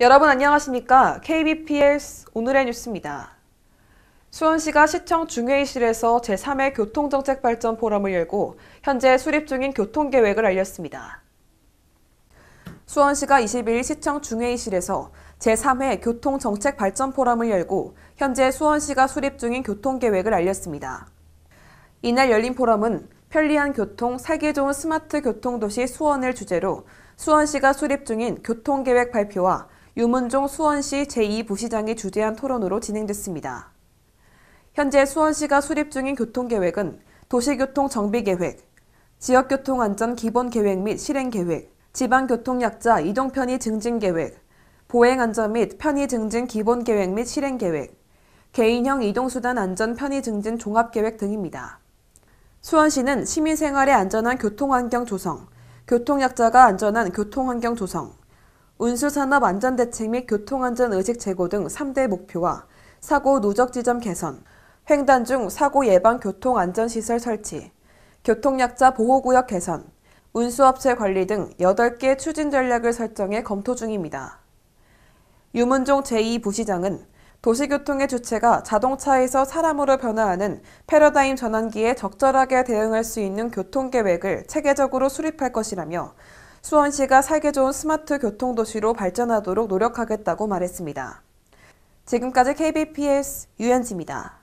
여러분 안녕하십니까? KBPS 오늘의 뉴스입니다. 수원시가 시청 중회의실에서 제3회 교통정책 발전 포럼을 열고 현재 수립 중인 교통계획을 알렸습니다. 수원시가 22일 시청 중회의실에서 제3회 교통정책 발전 포럼을 열고 현재 수원시가 수립 중인 교통계획을 알렸습니다. 이날 열린 포럼은 편리한 교통, 살기 좋은 스마트 교통도시 수원을 주제로 수원시가 수립 중인 교통계획 발표와 유문종 수원시 제2부시장이 주재한 토론으로 진행됐습니다. 현재 수원시가 수립 중인 교통계획은 도시교통 정비계획, 지역교통안전 기본계획 및 실행계획, 지방교통약자 이동편의 증진계획, 보행안전 및 편의 증진 기본계획 및 실행계획, 개인형 이동수단 안전 편의 증진 종합계획 등입니다. 수원시는 시민생활의 안전한 교통환경 조성, 교통약자가 안전한 교통환경 조성, 운수산업 안전대책 및 교통안전 의식 제고 등 3대 목표와 사고 누적 지점 개선, 횡단 중 사고 예방 교통안전시설 설치, 교통약자 보호구역 개선, 운수업체 관리 등 8개 추진 전략을 설정해 검토 중입니다. 유문종 제2부시장은 도시교통의 주체가 자동차에서 사람으로 변화하는 패러다임 전환기에 적절하게 대응할 수 있는 교통계획을 체계적으로 수립할 것이라며 수원시가 살기 좋은 스마트 교통도시로 발전하도록 노력하겠다고 말했습니다. 지금까지 KBPS 유현지입니다.